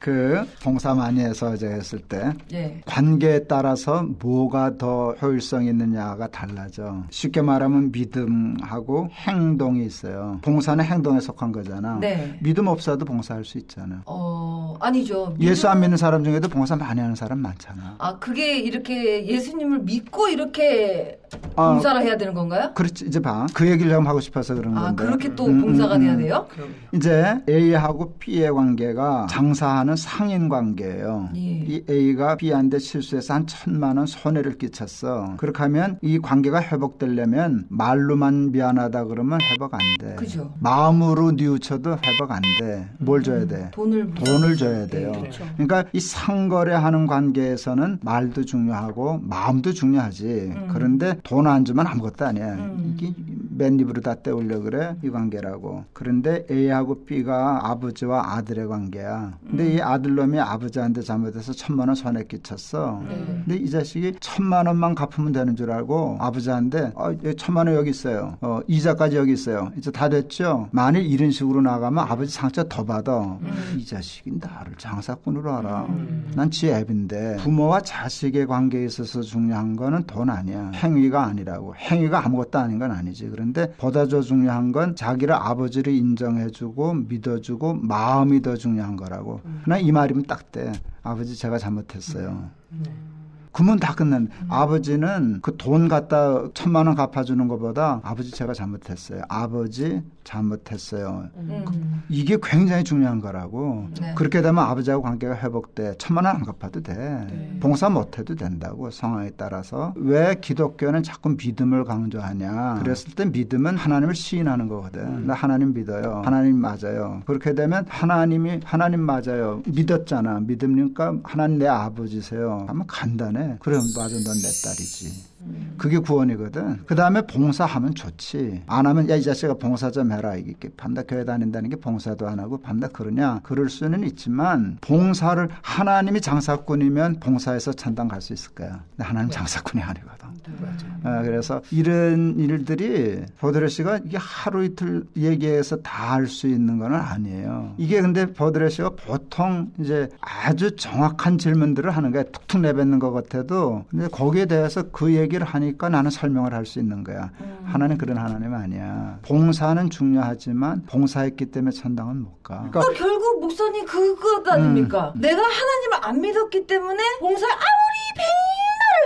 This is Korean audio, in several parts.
그 봉사 많이 해서 제가 했을 때 예. 관계에 따라서 뭐가 더 효율성 있느냐가 달라져. 쉽게 말하면 믿음하고 행동이 있어요. 봉사는 행동에 속한 거잖아. 네. 믿음 없어도 봉사할 수 있잖아. 어, 아니죠. 예수 안 믿는 사람 중에도 봉사 많이 하는 사람 많잖아. 아, 그게 이렇게 예수님을 믿고 이렇게 아, 봉사를 해야 되는 건가요? 그렇지 이제 봐. 그 얘기를 좀 하고 싶어서 그런 아, 건데. 그렇게 또 음, 봉사가 음, 돼야 음. 돼요? 이제 A하고 B의 관계가 장사하는 상인 관계예요. 예. 이 A가 B한테 실수해서 한 천만 원 손해를 끼쳤어. 그렇게 하면 이 관계가 회복되려면 말로만 미안하다 그러면 회복 안 돼. 그죠. 마음으로 뉘우쳐도 회복 안 돼. 뭘 줘야 돼? 돈을 돈을 줘야 돼요. 예, 그렇죠. 그러니까 이 상거래하는 관계에서는 말도 중요하고 마음도 중요하지. 그런데 돈 안 주면 아무것도 아니야. 음. 이게 맨입으로 다 때우려 그래 이 관계라고. 그런데 A하고 B가 아버지와 아들의 관계야. 근데 음. 이 아들놈이 아버지한테 잘못해서 천만 원 손해 끼쳤어. 네. 근데 이 자식이 천만 원만 갚으면 되는 줄 알고 아버지한테 어, 천만 원 여기 있어요. 어, 이자까지 여기 있어요. 이제 다 됐죠. 만일 이런 식으로 나가면 아버지 상처 더 받아. 이 자식이 나를 장사꾼으로 알아. 난지 애인데 부모와 자식의 관계에 있어서 중요한 거는 돈 아니야. 행위가 아니라고. 행위가 아무것도 아닌 건 아니지. 그런데 보다 더 중요한 건 자기를 아버지를 인정해주고 믿어주고 마음이 더 중요한 거라고. 그러나 이 말이면 딱 돼. 아버지 제가 잘못했어요. 그러면 다 끝난. 아버지는 그 돈 갖다 천만 원 갚아주는 것보다 아버지 제가 잘못했어요. 아버지 잘못했어요. 음. 이게 굉장히 중요한 거라고. 네. 그렇게 되면 아버지하고 관계가 회복돼. 천만 원 안 갚아도 돼. 봉사 못 해도 된다고 상황에 따라서. 왜 기독교는 자꾸 믿음을 강조하냐. 그랬을 때 믿음은 하나님을 시인하는 거거든. 나 하나님 믿어요. 하나님 맞아요. 그렇게 되면 하나님이 하나님 맞아요. 믿었잖아. 믿으니까 하나님 내 아버지세요. 하면 간단해. 그래 맞아 넌 내 딸이지. 그게 구원이거든. 그 다음에 봉사하면 좋지. 안 하면 야 이 자식아 봉사 좀 해라. 이게 밤낮 교회 다닌다는 게 봉사도 안 하고 밤낮 그러냐. 그럴 수는 있지만 봉사를 하나님이 장사꾼이면 봉사해서 찬당 갈 수 있을 거야. 근데 하나님 장사꾼이 아니거든. 아, 그래서 이런 일들이 버드레 씨가 이게 하루 이틀 얘기해서 다 할 수 있는 건 아니에요. 이게 근데 버드레 씨가 보통 이제 아주 정확한 질문들을 하는 거야. 툭툭 내뱉는 것 같아도 근데 거기에 대해서 그 얘기 를 하니까 나는 설명을 할 수 있는 거야. 하나님 그런 하나님 아니야. 봉사는 중요하지만 봉사했기 때문에 천당은 못 가. 그러니까 그러니까 결국 목사님 그거 아닙니까? 음. 내가 하나님을 안 믿었기 때문에 봉사를 아무리 백날을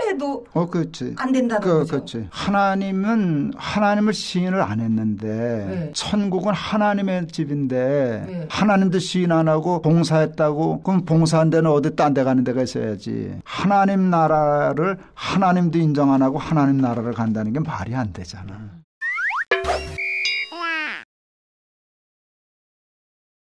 해도 어, 그렇지. 안 된다는 그, 거죠. 그렇지. 하나님은 하나님을 시인을 안 했는데 네. 천국은 하나님의 집인데 네. 하나님도 시인 안 하고 봉사했다고 그럼 봉사한 데는 어디 딴 데 가는 데가 있어야지. 하나님 나라를 하나님도 인정 안 하고 하나님 나라를 간다는 게 말이 안 되잖아.